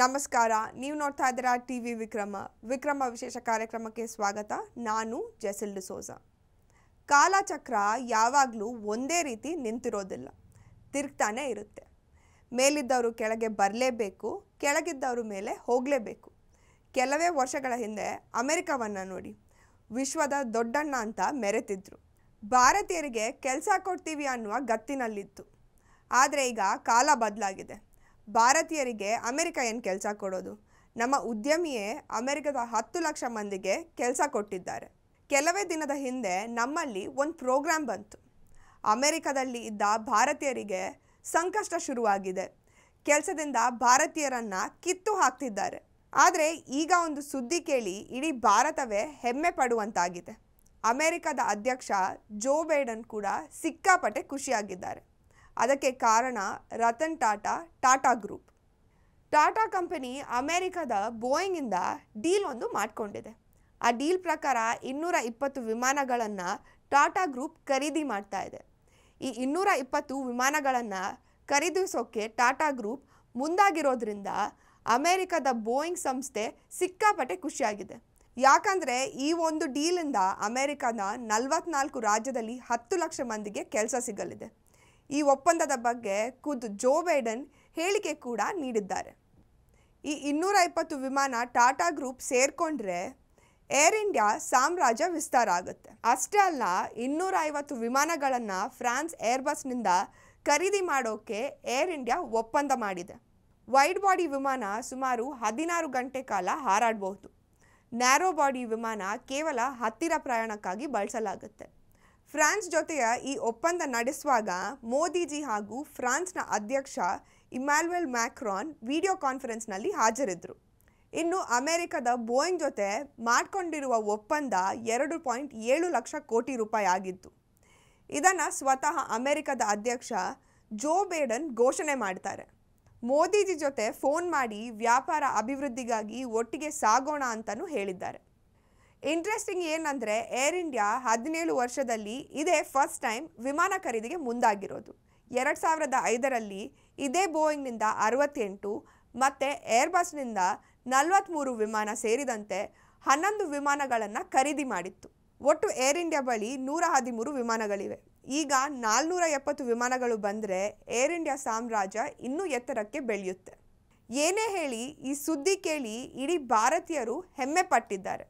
ನಮಸ್ಕಾರ, ನೀವು ನೋಡ್ತಾ ಇದ್ದೀರಾ ಟಿ ವಿ ವಿಕ್ರಮ. ವಿಕ್ರಮ ವಿಶೇಷ ಕಾರ್ಯಕ್ರಮಕ್ಕೆ ಸ್ವಾಗತ. ನಾನು ಜೆಸಿಲ್ ಡಿಸೋಜ ಕಾಲಚಕ್ರ ಯಾವಾಗಲೂ ಒಂದೇ ರೀತಿ ನಿಂತಿರೋದಿಲ್ಲ. ತಿರುಗ್ತಾನೆ ಇರುತ್ತೆ. ಮೇಲಿದ್ದವರು ಕೆಳಗೆ ಬರಲೇಬೇಕು, ಕೆಳಗಿದ್ದವರು ಮೇಲೆ ಹೋಗಲೇಬೇಕು. ಕೆಲವೇ ವರ್ಷಗಳ ಹಿಂದೆ ಅಮೆರಿಕವನ್ನು ನೋಡಿ, ವಿಶ್ವದ ದೊಡ್ಡಣ್ಣ ಅಂತ ಮೆರೆತಿದ್ರು. ಭಾರತೀಯರಿಗೆ ಕೆಲಸ ಕೊಡ್ತೀವಿ ಅನ್ನುವ ಗತ್ತಿನಲ್ಲಿತ್ತು. ಆದರೆ ಈಗ ಕಾಲ ಬದಲಾಗಿದೆ. ಭಾರತೀಯರಿಗೆ ಅಮೆರಿಕ ಏನು ಕೆಲಸ ಕೊಡೋದು? ನಮ್ಮ ಉದ್ಯಮಿಯೇ ಅಮೆರಿಕದ ಹತ್ತು ಲಕ್ಷ ಮಂದಿಗೆ ಕೆಲಸ ಕೊಟ್ಟಿದ್ದಾರೆ. ಕೆಲವೇ ದಿನದ ಹಿಂದೆ ನಮ್ಮಲ್ಲಿ ಒಂದು ಪ್ರೋಗ್ರಾಮ್ ಬಂತು. ಅಮೆರಿಕದಲ್ಲಿ ಇದ್ದ ಭಾರತೀಯರಿಗೆ ಸಂಕಷ್ಟ ಶುರುವಾಗಿದೆ. ಕೆಲಸದಿಂದ ಭಾರತೀಯರನ್ನು ಕಿತ್ತು ಹಾಕ್ತಿದ್ದಾರೆ. ಆದರೆ ಈಗ ಒಂದು ಸುದ್ದಿ ಕೇಳಿ ಇಡೀ ಭಾರತವೇ ಹೆಮ್ಮೆ ಪಡುವಂತಾಗಿದೆ. ಅಮೆರಿಕದ ಅಧ್ಯಕ್ಷ ಜೋ ಬೈಡನ್ ಕೂಡ ಸಿಕ್ಕಾಪಟ್ಟೆ ಖುಷಿಯಾಗಿದ್ದಾರೆ. ಅದಕ್ಕೆ ಕಾರಣ ರತನ್ ಟಾಟಾ ಟಾಟಾ ಗ್ರೂಪ್. ಟಾಟಾ ಕಂಪನಿ ಅಮೆರಿಕದ ಬೋಯಿಂಗಿಂದ ಡೀಲ್ ಒಂದು ಮಾಡಿಕೊಂಡಿದೆ. ಆ ಡೀಲ್ ಪ್ರಕಾರ ಇನ್ನೂರ ಇಪ್ಪತ್ತು ವಿಮಾನಗಳನ್ನು ಟಾಟಾ ಗ್ರೂಪ್ ಖರೀದಿ ಮಾಡ್ತಾ ಇದೆ. ಈ ಇನ್ನೂರ ಇಪ್ಪತ್ತು ವಿಮಾನಗಳನ್ನು ಖರೀದಿಸೋಕ್ಕೆ ಟಾಟಾ ಗ್ರೂಪ್ ಮುಂದಾಗಿರೋದ್ರಿಂದ ಅಮೆರಿಕದ ಬೋಯಿಂಗ್ ಸಂಸ್ಥೆ ಸಿಕ್ಕಾಪಟ್ಟೆ ಖುಷಿಯಾಗಿದೆ. ಯಾಕಂದರೆ ಈ ಒಂದು ಡೀಲಿಂದ ಅಮೆರಿಕದ ನಲವತ್ನಾಲ್ಕು ರಾಜ್ಯದಲ್ಲಿ ಹತ್ತು ಲಕ್ಷ ಮಂದಿಗೆ ಕೆಲಸ ಸಿಗಲಿದೆ. ಈ ಒಪ್ಪಂದದ ಬಗ್ಗೆ ಖುದ್ ಜೋ ಬೈಡನ್ ಹೇಳಿಕೆ ಕೂಡ ನೀಡಿದ್ದಾರೆ. ಈ ಇನ್ನೂರ ಇಪ್ಪತ್ತು ವಿಮಾನ ಟಾಟಾ ಗ್ರೂಪ್ ಸೇರಿಕೊಂಡ್ರೆ ಏರ್ ಇಂಡಿಯಾ ಸಾಮ್ರಾಜ್ಯ ವಿಸ್ತಾರ ಆಗುತ್ತೆ. ಅಷ್ಟೇ ಅಲ್ಲ, ಇನ್ನೂರ ಐವತ್ತು ವಿಮಾನಗಳನ್ನು ಫ್ರಾನ್ಸ್ ಏರ್ಬಸ್ನಿಂದ ಖರೀದಿ ಮಾಡೋಕೆ ಏರ್ ಇಂಡಿಯಾ ಒಪ್ಪಂದ ಮಾಡಿದೆ. ವೈಡ್ ಬಾಡಿ ವಿಮಾನ ಸುಮಾರು ಹದಿನಾರು ಗಂಟೆ ಕಾಲ ಹಾರಾಡಬಹುದು. ನ್ಯಾರೋ ಬಾಡಿ ವಿಮಾನ ಕೇವಲ ಹತ್ತಿರ ಪ್ರಯಾಣಕ್ಕಾಗಿ ಬಳಸಲಾಗುತ್ತೆ. ಫ್ರಾನ್ಸ್ ಜೊತೆಯ ಈ ಒಪ್ಪಂದ ನಡೆಸುವಾಗ ಮೋದಿಜಿ ಹಾಗೂ ಫ್ರಾನ್ಸ್ನ ಅಧ್ಯಕ್ಷ ಇಮ್ಯಾನ್ಯುಯಲ್ ಮ್ಯಾಕ್ರಾನ್ ವಿಡಿಯೋ ಕಾನ್ಫರೆನ್ಸ್ನಲ್ಲಿ ಹಾಜರಿದ್ದರು. ಇನ್ನು ಅಮೆರಿಕದ ಬೋಯಿಂಗ್ ಜೊತೆ ಮಾಡಿಕೊಂಡಿರುವ ಒಪ್ಪಂದ ಎರಡು ಪಾಯಿಂಟ್ ಏಳು ಲಕ್ಷ ಕೋಟಿ ರೂಪಾಯಿ ಆಗಿತ್ತು. ಇದನ್ನು ಸ್ವತಃ ಅಮೆರಿಕದ ಅಧ್ಯಕ್ಷ ಜೋ ಬೇಡನ್ ಘೋಷಣೆ ಮಾಡ್ತಾರೆ. ಮೋದಿಜಿ ಜೊತೆ ಫೋನ್ ಮಾಡಿ ವ್ಯಾಪಾರ ಅಭಿವೃದ್ಧಿಗಾಗಿ ಒಟ್ಟಿಗೆ ಸಾಗೋಣ ಅಂತಲೂ ಹೇಳಿದ್ದಾರೆ. ಇಂಟ್ರೆಸ್ಟಿಂಗ್ ಏನಂದರೆ ಏರ್ ಇಂಡಿಯಾ ಹದಿನೇಳು ವರ್ಷದಲ್ಲಿ ಇದೇ ಫಸ್ಟ್ ಟೈಮ್ ವಿಮಾನ ಖರೀದಿಗೆ ಮುಂದಾಗಿರೋದು. ಎರಡು ಸಾವಿರದ ಐದರಲ್ಲಿ ಇದೇ ಬೋಯಿಂಗ್ನಿಂದ ಅರವತ್ತೆಂಟು ಮತ್ತು ಏರ್ಬಸ್ನಿಂದ ನಲವತ್ತ್ಮೂರು ವಿಮಾನ ಸೇರಿದಂತೆ ಹನ್ನೊಂದು ವಿಮಾನಗಳನ್ನು ಖರೀದಿ ಮಾಡಿತ್ತು. ಒಟ್ಟು ಏರ್ ಇಂಡಿಯಾ ಬಳಿ ನೂರ ಹದಿಮೂರು ವಿಮಾನಗಳಿವೆ. ಈಗ ನಾಲ್ನೂರ ಎಪ್ಪತ್ತು ವಿಮಾನಗಳು ಬಂದರೆ ಏರ್ ಇಂಡಿಯಾ ಸಾಮ್ರಾಜ್ಯ ಇನ್ನೂ ಎತ್ತರಕ್ಕೆ ಬೆಳೆಯುತ್ತೆ. ಏನೇ ಹೇಳಿ ಈ ಸುದ್ದಿ ಕೇಳಿ ಇಡೀ ಭಾರತೀಯರು ಹೆಮ್ಮೆ ಪಟ್ಟಿದ್ದಾರೆ.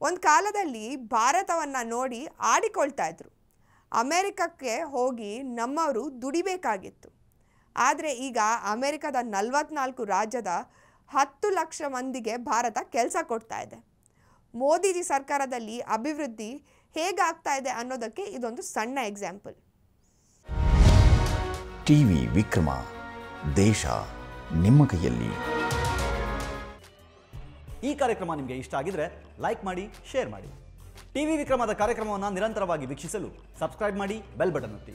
ಒಂದು ಕಾಲದಲ್ಲಿ ಭಾರತವನ್ನು ನೋಡಿ ಆಡಿಕೊಳ್ತಾ ಇದ್ರು. ಅಮೇರಿಕಕ್ಕೆ ಹೋಗಿ ನಮ್ಮವರು ದುಡಿಬೇಕಾಗಿತ್ತು. ಆದರೆ ಈಗ ಅಮೇರಿಕದ ನಲವತ್ನಾಲ್ಕು ರಾಜ್ಯದ ಹತ್ತು ಲಕ್ಷ ಮಂದಿಗೆ ಭಾರತ ಕೆಲಸ ಕೊಡ್ತಾ ಇದೆ. ಮೋದಿಜಿ ಸರ್ಕಾರದಲ್ಲಿ ಅಭಿವೃದ್ಧಿ ಹೇಗಾಗ್ತಾ ಇದೆ ಅನ್ನೋದಕ್ಕೆ ಇದೊಂದು ಸಣ್ಣ ಎಕ್ಸಾಂಪಲ್ ಟಿವಿ ವಿಕ್ರಮ, ದೇಶ ನಿಮ್ಮ ಕೈಯಲ್ಲಿ. ಈ ಕಾರ್ಯಕ್ರಮ ನಿಮಗೆ ಇಷ್ಟ ಆಗಿದ್ರೆ ಲೈಕ್ ಮಾಡಿ ಶೇರ್ ಮಾಡಿ. ಟಿವಿ ವಿಕ್ರಮದ ಕಾರ್ಯಕ್ರಮವನ್ನು ನಿರಂತರವಾಗಿ ವೀಕ್ಷಿಸಲು ಸಬ್ಸ್ಕ್ರೈಬ್ ಮಾಡಿ ಬೆಲ್ ಬಟನ್ ಒತ್ತಿ.